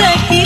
தக்கி